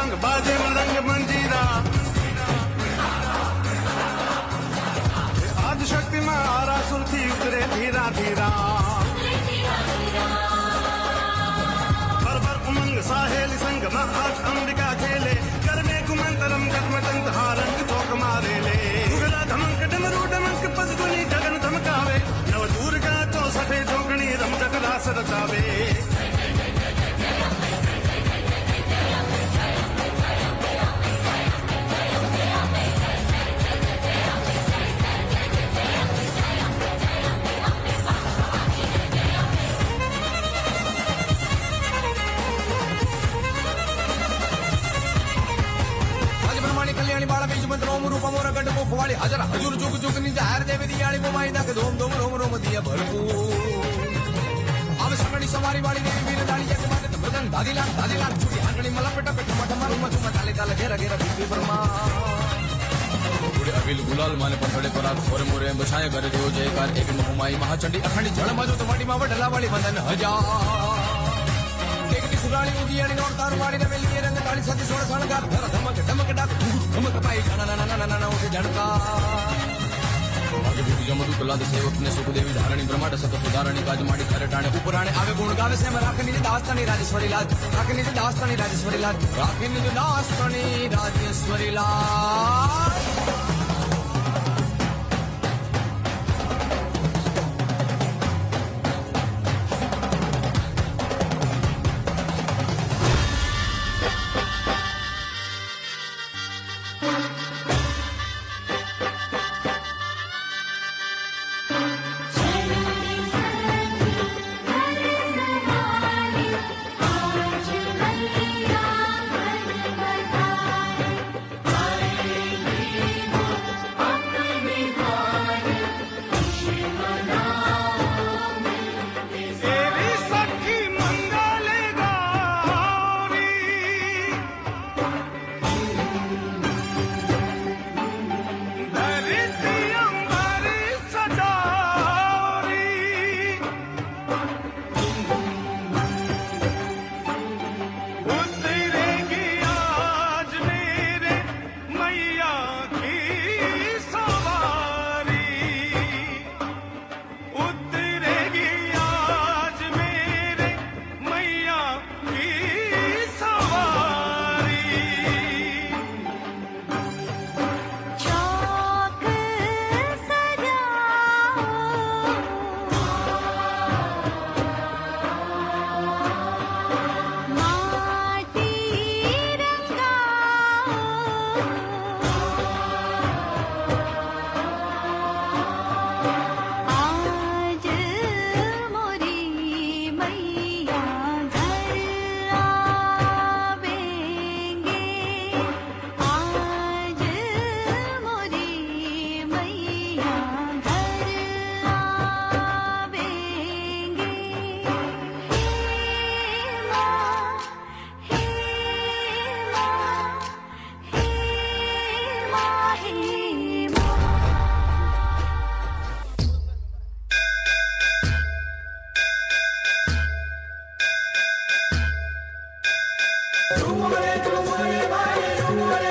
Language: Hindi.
दिलंग बाजे मलंग मंजीरा आदि शक्ति में आरा उतरे धीरा धीरा। बर बर उमंग, साहेल संग महाज अंबिका खेले। कर में कुमंतरम गदमटंग हारंग ठोक मारे ले। उगला धमक, डमरू डमक, पसगुनी जगन धमकावे। नव दुर्गा चौसठे जोगणी रम जगदास रचावे। काल बीज मंत्र ओम रूपम और गट मुख वाली हजर हजूर जुग जुग निज हर देवी दियाली मोमाई नक धूम धूम रोम रोम दिया भरपूर। अब संगड़ी सवारी वाली देवी वीर दाली जग माते तो भजन दादी लाल दादी लाल, चुड़ी आंगड़ी मला पेटा पेट मट मारू मचु मटाले काल घेरा घेरा बीबी ब्रह्मा। अभिल गुलाल माने पथड़े पर आग और मोरे बछाए करे जो जयकार, एक मुहमाई महाचंडी, अखंडी जड़ मजो तो तुम्हारी मावड़ ढला वाली बंधन हज़ार। रंग ताली सती सोड़ सणगार धर धमक धमक डाक धमक पाई घना ना ना ना ना ना उठे झणका आगे भी जमदू कलाद सेवक ने सुखदेवी धारणी ब्रह्मांड सत सुधारणी काज माडी खरे टाणे उपराणे आवे गुण गावे से राखनी ने दास्तानी राजेश्वरी लाज राखनी ने दास्तानी राजेश्वरी लाज राखनी ने दास्तानी राजेश्वरी लाज Rumore, rumore, mare, rumore.